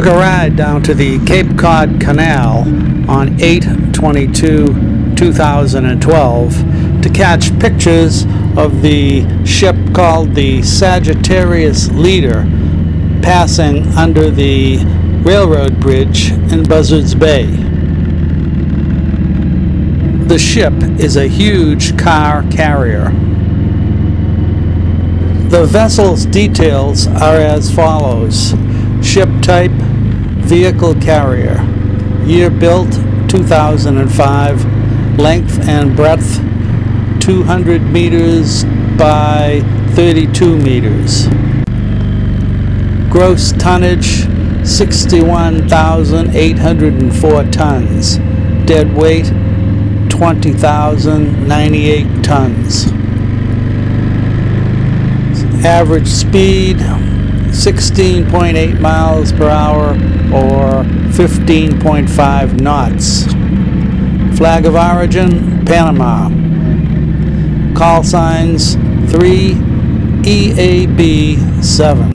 took a ride down to the Cape Cod Canal on 8-22 2012 to catch pictures of the ship called the Sagittarius Leader passing under the railroad bridge in Buzzards Bay. The ship is a huge car carrier. The vessel's details are as follows. Ship type, vehicle carrier. Year built, 2005. Length and breadth, 200 meters by 32 meters. Gross tonnage, 61,804 tons. Dead weight, 20,098 tons. Average speed, 16.8 miles per hour or 15.5 knots. Flag of origin, Panama. Call signs 3 EAB 7.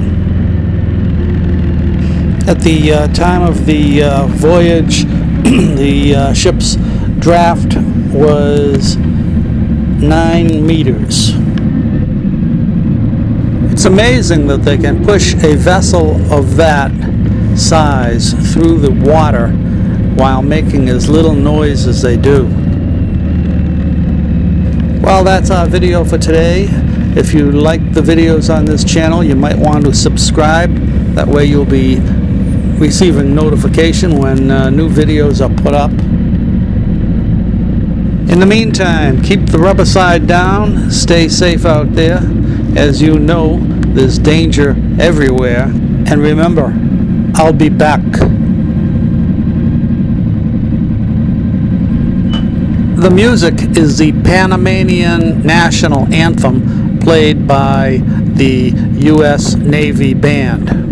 At the uh, time of the uh, voyage, the uh, ship's draft was 9 meters. It's amazing that they can push a vessel of that size through the water while making as little noise as they do. Well, that's our video for today. If you like the videos on this channel, you might want to subscribe. That way you'll be receiving notification when uh, new videos are put up. In the meantime, keep the rubber side down, stay safe out there. As you know, there's danger everywhere. And remember, I'll be back. The music is the Panamanian national anthem played by the U.S. Navy Band.